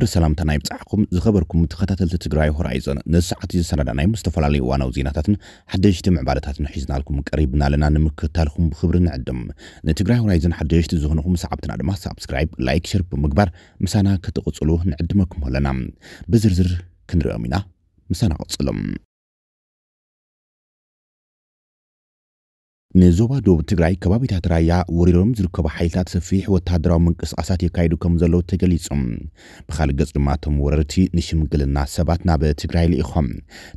ዝኸበረ ሰላምታ ናይ ብፃዕኩም ዝኸበርኩም ተኸታተልቲ ትግራይ ሆራይዘን ነዚ ሰዓት እዚ ዝሰናዳናዮም ዝተፈላለዩ እዋናዊ ዜናታትን ሓደሽቲ ምዕባለታትን ሒዝናልኩም ቀሪብና ኣለና ንምክታልኩም ብክብሪ ንዕድም ንትግራይ ሆራይዘን ሓደሽቲ ዝኾነኩም ሰዓብትና ድማ ሳብስክራይብ ላይክ ሸር ብምግባር ምሳና ክትቕፅሉ ንዕድመኩም ኣለና ብዝርዝር ክንሪኦም ኢና ምሳና ቅፅሎም ንዞባ ደቡብ ትግራይ ከባቢታት ራያ ወሪሮም ዝርከቡ ሓይልታት ሰፊሕ ወተሃደራዊ ምንቅስቃሳት የካይዱ ከም ዘለዉ ተገሊፆም ብካልእ ገጽ ድማ እቶም ወረርቲ ንሽምግልና ሰባት ናብ ትግራይ ልኢኾም።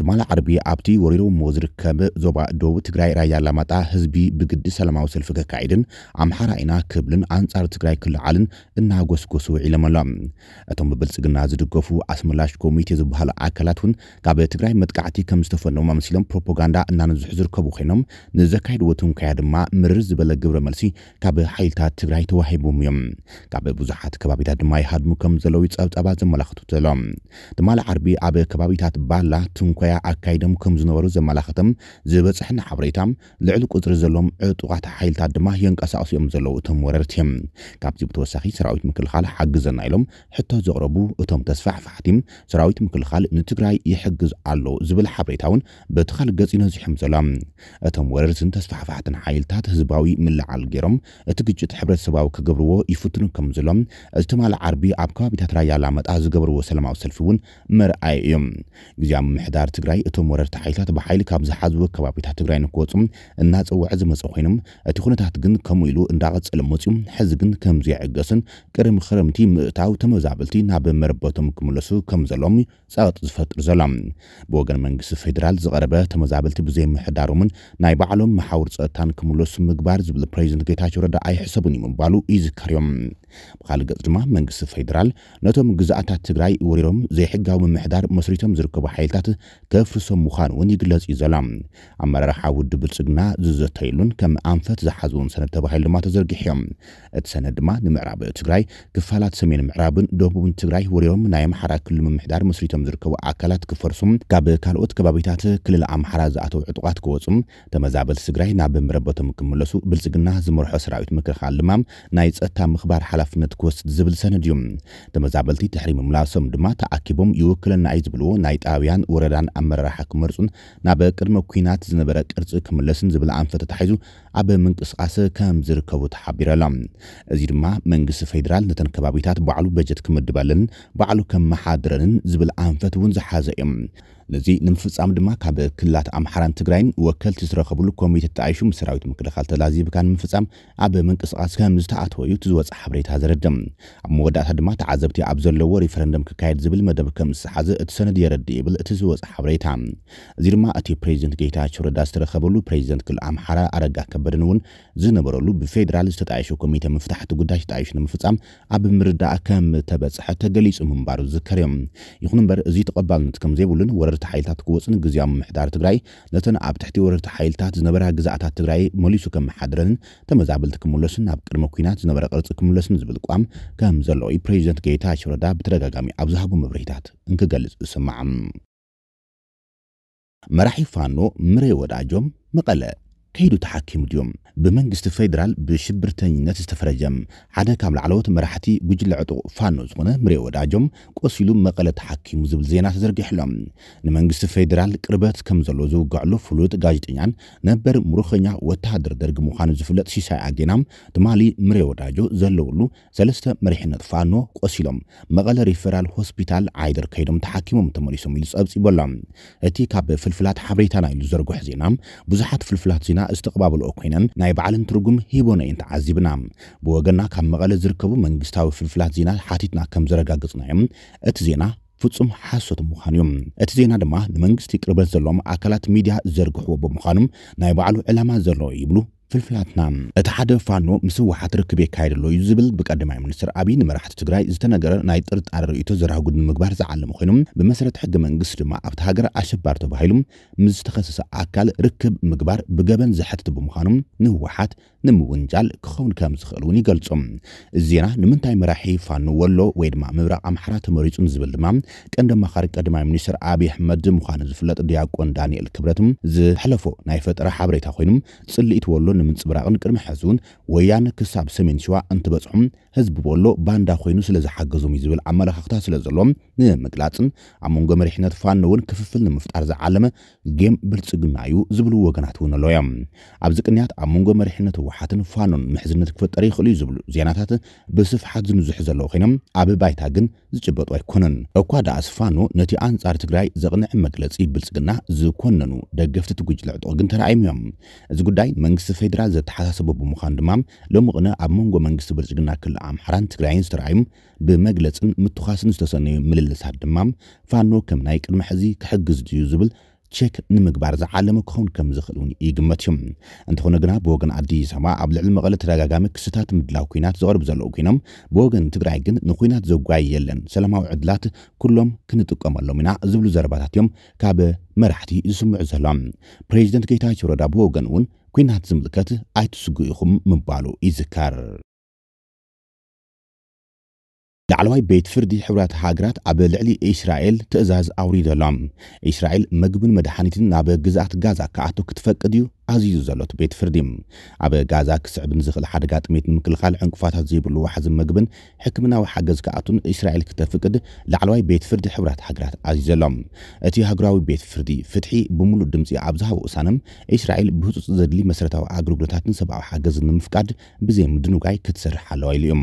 ትማል ዓርቢ ኣብቲ ወሪሮምዎ ዝርከብ ዞባ ደቡብ ትግራይ ራያ ኣላማጣ ህዝቢ ብግዲ ሰላማዊ ሰልፊ ከካዒድን ኣምሓራ ኢና ክብልን ኣንጻር ትግራይ ክለዓልን እናጎስጎሱ ውዒሎም ኣሎ እቶም ብብልፅግና ዝድገፉ ኣስመላሽ ኮሚቴ ዝበሃሉ ኣካላት እውን ካብ ትግራይ መጥቃዕቲ ከም ዝተፈነዉ መሲሎም ፕሮፓጋንዳ እናነዝሑ ዝርከቡ ኮይኖም ንዘካይድዎ ትንከያ ድማ ምርር ዝበለ ግብረ መልሲ ካብ ሓይልታት ትግራይ ተዋሂቦም እዮም። ካብ ብዙሓት ከባቢታት ድማ ይሃድሙ ከም ዘለዉ ፀብፀባ ዘመላኽቱ ዘሎም። ትማል ዓርቢ ኣብ ከባቢታት ባላ ትንኮያ ኣካይዶም ከም ዝነበሩ ዘመላኽቶም ዝበፅሕና ሓበሬታ ልዕሊ ቁፅሪ ዘሎም ዕጡቃት ሓይልታት ድማ የንቀሳቀሱ እዮም ዘለዉ እቶም ወረርቲ ካብዚ ብተወሳኺ ሰራዊት ምክልኻል ሓግዘና ኢሎም ሕቶ ዘቕረቡ እቶም ተስፋሕፋሕቲ ሰራዊት ምክልኻል ንትግራይ ይሕግዝ ኣሎ ዝብል ሓበሬታ እውን በቲ ካልእ ገፂ ነዚሖም ዘሎም። እቶም ወረርትን ተስፋሕ ተፋሕትን ሓይልታት ህዝባዊ ምልዓል ገይሮም እቲ ግጭት ሕብረተሰባዊ ክገብርዎ ይፍትኑ ከም ዘሎም ትማል ዓርቢ ኣብ ከባቢታት ራያ ኣላማጣ ዝገብርዎ ሰላማዊ ሰልፊ እውን መርኣይ እዮም። ግዜያዊ ምምሕዳር ትግራይ እቶም ወረርቲ ሓይልታት ብሓይሊ ካብ ዝሓዝዎ ከባቢታት ትግራይ ንክወፁ እናፀውዐ ዝመፀ ኮይኖም እቲ ኩነታት ግን ከምኡ ኢሉ እንዳቐፀለ መፅዩ ሕዚ ግን ከምዚ ይዕገስን ቅድሚ ክረምቲ ምእታው ተመዛበልቲ ናብ መረበቶም ክምለሱ ከም ዘሎም ፀቕጥ ዝፈጥር ዘሎ ብወገን መንግስቲ ፌደራል ዝቐረበ ተመዛበልቲ ብዘይ ምሕዳሮምን ናይ ባዕሎም መሓውር ፀጥታን ክምለሱ ምግባር ዝብል ፕሬዚደንት ጌታቸው ረዳ ኣይሕሰቡን እዩ ምባሉ እዮም ብካልእ ገጽ ድማ መንግስቲ ፌደራል ነቶም ግዛኣታት ትግራይ ወሪሮም ዘይሕጋዊ ምምሕዳር መስሪቶም ዝርከቡ ሓይልታት ከፍርሶም ምዃኑ እውን ይግለጽ እዩ ዘሎ። ኣመራርሓ ውድብ ብልፅግና ዝዘተይሉን ከም ኣንፈት ዝሓዝውን ሰነድ ተባሂሉ ድማ ተዘርጊሑ እዮም እቲ ሰነድ ድማ ንምዕራብ ትግራይ ክፋላት ሰሜን ምዕራብን ደቡብን ትግራይ ወሪሮም ናይ ኣምሓራ ክልል ምምሕዳር መስሪቶም ዝርከቡ ኣካላት ክፈርሱም ካብ ካልኦት ከባቢታት ክልል ኣምሓራ ዝኣተው ዕጡቃት ክወፁም ተመዛበልቲ ትግራይ ናብ ምረበቶም ክምለሱ ብልፅግና ዝመርሖ ሰራዊት ምክልኻል ድማ ናይ ፀጥታ ምኽባር ሓላፍነት ክወስድ ዝብል ሰነድ እዩ። ተመዛበልቲ ድሕሪ ምምላሶም ድማ ተኣኪቦም ይውክለና እዩ ዝብልዎ ናይ ጣብያን ወረዳን ኣመራርሓ ክመርፁን ናብ ቅድመ ኩናት ዝነበረ ቅርፂ ክምለስን ዝብል ኣንፈተ ተሓሒዙ ኣብ ምንቅስቃስ ከም ዝርከቡ ተሓቢሩ እዚ ድማ መንግስቲ ፌደራል ነተን ከባቢታት ባዕሉ በጀት ክምድበለንን ባዕሉ ከም መሓድረንን ዝብል ኣንፈት እውን ዝሓዘ እዮም ነዚ ንምፍፃም ድማ ካብ ክልላት ኣምሓራን ትግራይን ወከልቲ ዝረኸብሉ ኮሚቴ ተኣይሹ ምስ ምክልኻል ተላዚብካ ንምፍፃም ኣብ ምንቅስቃስ ከም ዝተኣተወ እዩ ሓበሬታ ዘረድም። ኣብ መወዳእታ ድማ ተዓዘብቲ ኣብ ዘለዎ ሪፈረንደም ክካየድ ዝብል መደብ ከም ዝተሓዘ እቲ ሰነድ የረዲ ይብል እቲ ዝወፅእ ሓበሬታ። እዚ ድማ እቲ ፕሬዚደንት ጌታቸው ረዳ ዝተረኸበሉ ፕሬዚደንት ክልል ኣምሓራ ኣረጋ ከበደን እውን ዝነበረሉ ብፌደራል ዝተጣየሸ ኮሚቴ ምፍታሕቲ ጉዳይ ተጣይሹ ንምፍፃም ኣብ ምርዳእ ከም ተበፅሐ ተገሊፁ ምንባሩ ዝዝከር እዮም። ይኹን እምበር እዚ ተቐባልነት ከም ዘይብሉን ወረርቲ ሓይልታት ክወፅን ግዜያዊ ምምሕዳር ትግራይ ነተን ኣብ ትሕቲ ወረርቲ ሓይልታት ዝነበራ ግዛኣታት ትግራይ መሊሱ ከም መሓድረንን ተመዛበልቲ ክምለሱን ኣብ ቅድመ ኩናት ዝነበረ ቅርፂ ክምለሱን ዝብል ቋም ከም ዘለዎ እዩ። ፕሬዚደንት ጌታቸው ረዳ ብተደጋጋሚ ኣብ ዝሃቡ መብረሂታት እንክገልጽ ዝስማዕ መራሒ ፋኖ ምሬ ወዳጆም መቐለ ከይዱ ተሓኪሙ ድዮም? ብመንግስቲ ፌደራል ብሽብርተኝነት ዝተፈረጀም ሓደ ካብ ላዕለዎት መራሕቲ ጉጅለ ዕጡቕ ፋኖ ዝኾነ ምሬ ወዳጆም ቆሲሉ መቐለ ተሓኪሙ ዝብል ዜና ተዘርጊሕሎም ንመንግስቲ ፌደራል ቅርበት ከም ዘሎ ዝውግዕሉ ፍሉጥ ጋዜጠኛን ነበር ምሩኸኛ ወተሃደር ደርጊ ምዃኑ ዝፍለጥ ሲሳይ ኣጌናም ትማሊ ምሬ ወዳጆ ዘለውሉ ሰለስተ መሪሕነት ፋኖ ቆሲሎም መቐለ ሪፈራል ሆስፒታል ዓይደር ከይዶም ተሓኪሞም ተመሊሶም ኢሉ ጸብፂቦሎም እቲ ካብ ፍልፍላት ሓበሬታና ኢሉ ዘርግሖ ዜና ብዙሓት ፍልፍላት ዜና ዝተቐባበልኦ ኮይነን ናይ ባዕልን ትርጉም ሂቦነ እየን ተዓዚብና ብወገና ካብ መቐለ ዝርከቡ መንግስታዊ ፍልፍላት ዜና ሓቲትና ከም ዘረጋግፅናዮም እቲ ዜና ፍጹም ሓሶት ምዃኑ እዮም። እቲ ዜና ድማ ንመንግስቲ ቅርበት ዘለዎም ኣካላት ሚድያ ዘርግሕዎ ብምዃኖም ናይ ባዕሉ ዕላማ ዘለዎ ይብሉ ፍልፍላትና እቲ ሓደ ፋኖ ምስ ህወሓት ርክብ የካየደሎ እዩ ዝብል ብቀዳማይ ሚኒስትር ኣብይ ንመራሕቲ ትግራይ ዝተነገረ ናይ ጥርጣረ ርእቶ ዘራጉድ ንምግባር ዝዓለመ ኮይኖም ብመሰረት ሕጊ መንግስቲ ድማ ኣብቲ ሃገር ኣሸባር ተባሂሉ ምስ ኣካል ርክብ ምግባር ብገበን ዘሕትት ብምዃኖም ንህወሓት ንምውንጃል ክኸውን ከም ዝኽእል እውን ይገልጾም። እዚ ንምንታይ መራሒ ፋኖ ወሎ ወይ ድማ ምብራቕ ኣምሓራ ተመሪፁን ዝብል ድማ ቀንዲ ኣማኻሪ ቀዳማይ ሚኒስትር ኣብይ ኣሕመድ ምዃኑ ዝፍለጥ ዲያቆን ዳንኤል ክብረትም ዝሕለፎ ናይ ፈጠራ ሓበሬታ ኮይኑ ጽልኢት ወሎ ንምንፅብራቕን ቅድሚ ሕዚ እውን ወያነ ክሳብ ሰሜን ሸዋ እንትበፅሖም ህዝቢ በሎ ባንዳ ኮይኑ ስለ ዝሓገዞም እዩ ዝብል ኣመለኻኽታ ስለ ዘሎም ንምግላፅን ኣብ መንጎ መሪሕነት ፋኖ እውን ክፍፍል ንምፍጣር ዝዓለመ game ብልፅግና እዩ ዝብሉ ወገናት እውን ኣለዎ እዮም። ኣብዚ ቅንያት ኣብ መንጎ መሪሕነት ህወሓትን ፋኖን ምሕዝነት ክፈጠር ይኽእሉ እዩ ዝብሉ ዜናታት ብስፍሓት ዝንዙሑ ዘለዉ ኮይኖም ኣብ ባይታ ግን ዝጭበጡ ኣይኮነን። እኳ ዳኣስ ፋኖ ነቲ ኣንጻር ትግራይ ዘቕንዕ መግለፂ ብልፅግና ዝኮነኑ ደገፍቲ ትጉጅለ ዕጡቕ ግን ተረኣዮም እዮም። እዚ ጉዳይ መንግስቲ ፌደራል ዘተሓሳሰቦ ብምዃኑ ድማ ሎሚ ቅነ ኣብ መንጎ መንግስቲ ብልፅግና ክልል ኣምሓራን ትግራይን ዝተረኣዩ ብመግለፅን ምትኳስን ዝተሰነዩ ምልልሳት ድማ ፋኖ ከም ናይ ቅድሚ ሕዚ ክሕግዝ ድዩ ዝብል check ንምግባር ዝዓለመ ክኸውን ከም ዝኽእል እውን ይግመት እዮም። እንተኾነ ግና ብወገን ኣዲስ ኣበባ ኣብ ልዕሊ መቐለ ተደጋጋሚ ክስታት ምድላው ኩናት ዘቕርቡ ዘለዉ ኮይኖም ብወገን ትግራይ ግን ንኩናት ዘጓይ የለን። ሰላማዊ ዕድላት ኩሎም ክንጥቀመሎም ኢና ዝብሉ ዘረባታት እዮም ካብ መራሕቲ ዝስምዑ ዘሎ ፕሬዚደንት ጌታቸው ረዳ ብወገን እውን ኩናት ዝምልከት ኣይትስጉ ኢኹም ምባሉ ይዝከር ላዕለዋይ ቤት ፍርዲ ሕብረት ሃገራት ኣብ ልዕሊ እስራኤል ትእዛዝ ኣውሪዱ ኣሎ እስራኤል መግብን መድሓኒትን ናብ ግዛኣት ጋዛ ክኣቶ ክትፈቅድ እዩ ኣዝዩ ዘሎት ቤት ፍርዲ ኣብ ጋዛ ክስዕብ ንዝኽእል ሓደጋ ጥሜት ንምክልኻል ዕንቅፋታት ዘይብሉ ዋሕዚ መግብን ሕክምናዊ ሓገዝ ክኣቱን እስራኤል ክተፍቅድ ላዕለዋይ ቤት ፍርዲ ሕብረት ሃገራት ኣዝዩ ዘሎ እቲ ሃገራዊ ቤት ፍርዲ ፍትሒ ብምሉእ ድምፂ ኣብ ዝሃቦ ውሳነ እስራኤል ብህፁፅ ዘድሊ መሰረታዊ ኣገልግሎታትን ሰብኣዊ ሓገዝን ንምፍቃድ ብዘይ ምድንጋይ ክትሰርሕ ኣለዋ ኢሉ እዮም።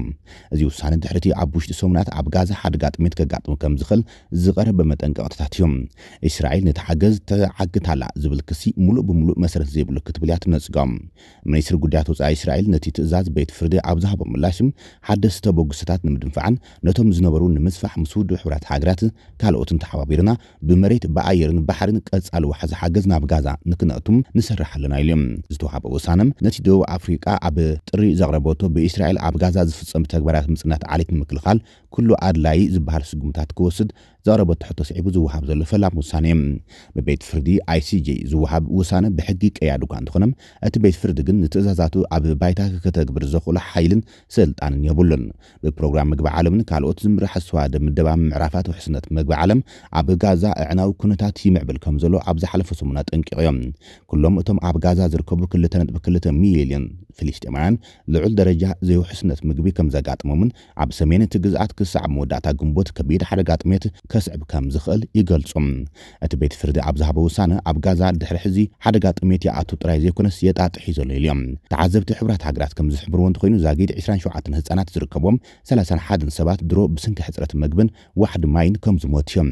እዚ ውሳነ ድሕርቲ ኣብ ውሽጢ ሰሙናት ኣብ ጋዛ ሓደጋ ጥሜት ከጋጥሙ ከም ዝኽእል ዝቐረበ መጠንቀቕትታት እዮም። እስራኤል ነቲ ሓገዝ ተዓግታላ ዝብል ክሲ ሙሉእ ብምሉእ መሰረት ዘይብሉ ክትብል እያ ትነፅጎም ሚኒስትሪ ጉዳያት ወፃኢ እስራኤል ነቲ ትእዛዝ ቤት ፍርዲ ኣብ ዝሃቦ ምላሽ ሓደስተ በጉስታት ንምድንፋዕን ነቶም ዝነበሩ ንምስፋሕ ምስ ውድብ ሕብረት ሃገራት ካልኦትን ተሓባቢርና ብመሬት ብኣየርን ባሕርን ቀጻሊ ዋሕዚ ሓገዝ ናብ ጋዛ ንክነእቱም ንሰርሕ ኣለና ኢሉ ዝተዋሃበ ውሳነ ነቲ ደቡብ ኣፍሪቃ ኣብ ጥሪ ዘቕረበቶ ብእስራኤል ኣብ ጋዛ ዝፍፀም ተግባራት ምፅናት ዓሌት ንምክልኻል ኩሉ ኣድላይ ዝበሃል ስጉምታት ክወስድ ዘቕረበቶ ሕቶ ስዒቡ ዝወሃብ ዘሎ ፈላም ውሳነ እዮም ብቤት ፍርዲ ኣይሲጂ ዝወሃብ ውሳነ ብሕጊ ቀያድ እኳ እንተኾነም እቲ ቤት ፍርዲ ግን ንትእዛዛቱ ኣብ ባይታ ከተግብር ዘኽእሎ ሓይልን ስልጣንን የብሉን ብፕሮግራም ምግቢ ዓለምን ካልኦት ዝምራሕ ዝተዋደ ምደባ ምዕራፋት ውሕስነት ምግቢ ዓለም ኣብ ጋዛ ኣዕናዊ ኩነታት ይምዕብል ከም ዘሎ ኣብ ዝሓለፈ ሰሙና ጠንቂቑ እዮም ኩሎም እቶም ኣብ ጋዛ ዝርከቡ 2.2 ሚልዮን ፍልስጤማውያን ልዑል ደረጃ ዘይውሕስነት ምግቢ ከም ዘጋጥሞምን ኣብ ሰሜን እቲ ግዝኣት ክሳዕ መወዳእታ ግንቦት ከቢድ ሓደጋ ጥሜት ከስዕብ ከም ዝኽእል ይገልጹ እቲ ቤት ፍርዲ ኣብ ዝሃበ ውሳነ ኣብ ጋዛ ድሕሪ ሕዚ ሓደጋ ጥሜት ይኣቱ ጥራይ ዘይኮነስ የጣጥሕ እዩ ዘሎ ኢሉ እዮም። ተዓዘብቲ ሕብራት ሃገራት ከም ዝሕብርዎ እንተኮይኑ ዛጊድ 27 ህፃናት ዝርከቦም 31 ሰባት ድሮ ብስንኪ ሕፅረት መግብን ዋሕዲ ማይን ከም ዝሞት እዮም።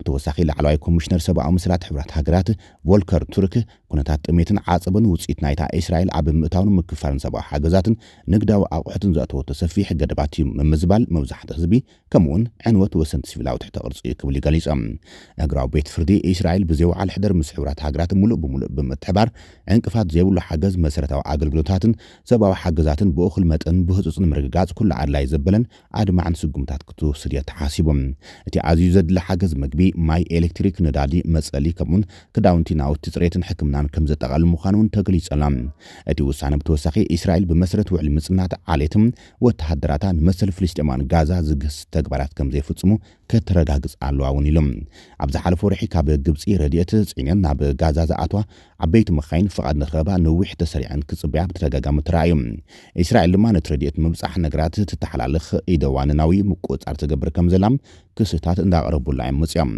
ብተወሳኺ ላዕለዋይ ኮሚሽነር ሰብኣዊ ምስላት ሕብራት ሃገራት ቮልከር ቱርክ ኩነታት ጥሜትን ዓፀብን ውፅኢት ናይታ እስራኤል ኣብ ምእታውን ምክፋልን ሰብኣዊ ሓገዛትን ንግዳዊ ኣቑሑትን ዘእተወቶ ሰፊሕ ገደባት እዩ። ምምዝባል መብዛሕቲ ህዝቢ ከምኡውን ዕንወት ወሰንቲ ሲቪላዊ ትሕተ ቅርፂ ክብል ይገሊፆም እግራዊ ቤት ፍርዲ እስራኤል ብዘይወዓል ሕደር ምስ ሕብራት ሃገራት ሙሉእ ብምሉእ ብምትሕባር ዕንቅፋት ዘይብሉ ሓገዝ መሰረታዊ ኣገልግሎታትን ሰብኣዊ ሓገዛትን ብእኹል መጠን ብህፁፅ ንምርግጋፅ ኩሉ ኣድላይ ዘበለን ኣድማዕን ስጉምታት ክትወስድ እየ ተሓሲቦም እቲ ኣዝዩ ዘድሊ ሓገዝ ምግቢ ማይ ኤሌክትሪክ ነዳዲ መፀሊ ከምኡን ክዳውንቲ ናውቲ ፅሬትን ሕክምናን ከም ዘጠቓልል ምዃኑ እውን ተገሊጸላ እቲ ውሳነ ብተወሳኺ እስራኤል ብመሰረት ውዕሊ ምጽናት ዓሌትም ወተሃደራታ ንመሰል ፍልስጤማን ጋዛ ዝግስ ተግባራት ከም ዘይፍጽሙ ከተረጋግጽ ኣለዋ እውን ኢሎም። ኣብ ዝሓለፈ ወርሒ ካብ ግብፂ ረድኤት ጽዕነን ናብ ጋዛ ዝኣትዋ ዓበይቲ መኻይን ፍቓድ ንረኸባ ነዊሕ ተሰሪዐን ክጽበያ ብተደጋጋሚ ተረኣዮም እስራኤል ድማ ነቲ ረድኤት ምብፃሕ ነገራት ትተሓላልኽ ኢደዋንናዊ ምቁፅጻር ትገብር ከም ዘላ ክስታት እንዳቐረቡላ እዮም። መፅኦም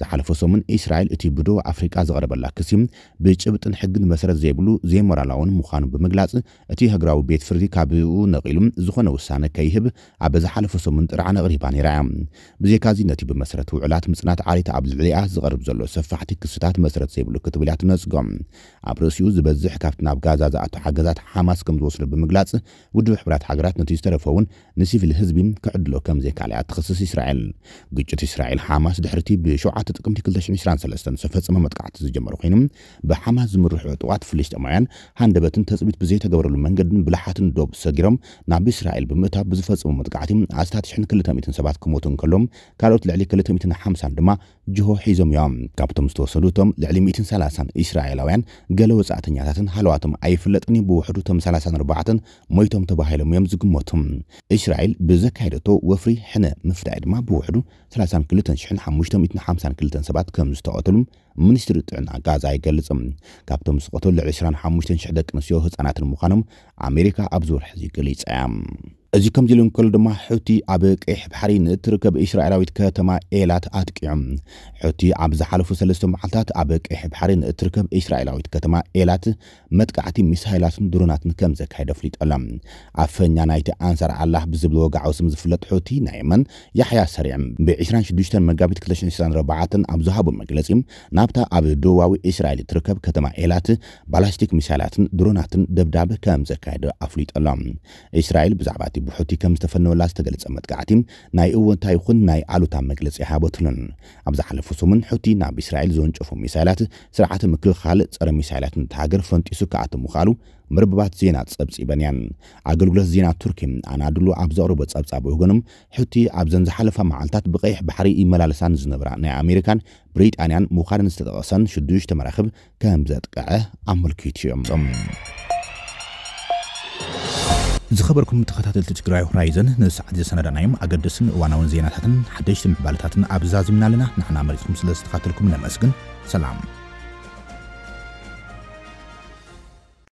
ዝሓለፈ ሰሙን እስራኤል እቲ ብዶ ኣፍሪቃ ዘቐረበላ ክሲ ብጭብጥን ሕግን መሰረት ዘይብሉ ዘይሞራላውን ምዃኑ ብምግላፅ እቲ ሃገራዊ ቤት ፍርዲ ካብኡ ነቒሉ ዝኾነ ውሳነ ከይህብ ኣብ ዝሓለፈ ሰሙን ጥርዓነ ቕሪባ ነይራ እያ ብዘይካዚ ነቲ ብመሰረት ውዕላት ምፅናት ዓሌታ ኣብ ልዕሊኣ ዝቐርብ ዘሎ ሰፋሕቲ ክስታት መሰረት ዘይብሉ ክትብል እያ ትነፅጎም ኣብ ርእሲኡ ዝበዝሕ ካብቲ ናብ ጋዛ ዝኣቱ ሓገዛት ሓማስ ከም ዝወስዱ ብምግላፅ ውድብ ሕብራት ሃገራት ነቲ ዝተረፈ እውን ንሲቪል ህዝቢ ክዕድሎ ከም ዘይካልያ ትኽስስ እስራኤል ግጭት እስራኤል ሓማስ ድሕርቲ ብ7 ጥቅምቲ 2023 ዝተፈፀመ መጥቃዕቲ ዝጀመረ ኮይኑ ብሓማስ ዝምርሑ ዕጡቓት ፍልስጤማውያን ሃንደበትን ትፅቢት ብዘይተገበረሉ መንገድን ብልሓትን ዶብ ሰጊሮም ናብ እስራኤል ብምእታው ብዝፈፀሙ መጥቃዕቲ ኣስታት 200 ሰባት ክሞቱ እንከሎም ካልኦት ልዕሊ 250 ድማ ጅሆ ሒዞም እዮም። ካብቶም ዝተወሰዱ ልዕሊ 130 እስራኤላውያን ገለ ወፃእተኛታትን ሃለዋቶም ኣይፍለጥን ብውሕዱ እቶም 34 ሞይቶም ተባሂሎም እዮም ዝግመቱ እስራኤል ብዘካየደቶ ወፍሪ ሕነ ምፍዳይ ድማ ብውሕዱ 32552 ሰባት ከም ዝተቐተሉ ሚኒስትሪ ጥዕና ጋዛ ይገልጽ ካብቶም ዝቐተሉ ልዕሊ 25000 ደቂ ኣንስትዮ ህፃናትን ምዃኖም ኣሜሪካ ኣብዚ ወርሒ እዚ ገሊጻ። እያ እዚ ከምዚ ኢሉ እንከሎ ድማ ሕቲ ኣብ ቀይሕ ባሕሪ ንእትርከብ እስራኤላዊት ከተማ ኤላት ኣጥቂዖም ሑቲ ኣብ ዝሓለፉ ሰለስተ መዓልትታት ኣብ ቀይሕ ባሕሪ ንእትርከብ እስራኤላዊት ከተማ ኤላት መጥቃዕቲ ሚሳይላትን ድሮናትን ከም ዘካየደ ኣፍሊጡ ኣላ ኣፈኛ ናይቲ ኣንሳር ኣላህ ብዝብል ወግዓዊ ስም ዝፍለጥ ሑቲ ናይ የመን ያሕያ ሰሪዕ ብ26 መጋቢት 224 ኣብ ዝሃቦ መግለፂ ናብታ ኣብ ደቡባዊ እስራኤል እትርከብ ከተማ ኤላት ባላስቲክ ሚሳይላትን ድሮናትን ደብዳብ ከም ዘካየደ ኣፍሊጡ ኣላ እስራኤል ብዛዕባ እቲ ብሑቲ ከም ዝተፈነወላ ዝተገለጸ መጥቃዕቲ ናይ እወንታ ይኹን ናይ ኣሉታ መግለፂ ሃበትሉን ኣብ ሰሙን ሕቲ ናብ እስራኤል ዘወንጨፉ ሚሳይላት ስርዓተ ምክልኻል ፀረ ሚሳይላትን እቲ ሃገር ፈንጢሱ ከኣት ምዃሉ ምርብባት ዜና ጸብጺበን እየን። ኣገልግሎት ዜና ቱርኪ ኣናድሉ ኣብ ዘቕርቦ ጸብጻብ ወገኖም ሕቲ ኣብዘን ዝሓለፋ መዓልትታት ብቐይሕ ባሕሪ ይመላለሳን ዝነበራ ናይ ኣሜሪካን ብሪጣንያን ምዃንን ዝተጠቐሰን ሽዱሽተ መራኽብ ከም ዘጥቅዐ ኣመልኪቱ እዮም ዝኸበርኩም ተኸታተልቲ ትግራይ ሆራይዘን ንሰዓት ዘሰነዳናዮም ኣገደስን እዋናውን ዜናታትን ሓደሽቲ ምሕባለታትን ኣብዛዚምና ኣለና። ንሕና መሪፅኩም ስለ ዝተኸተልኩም ነመስግን ሰላም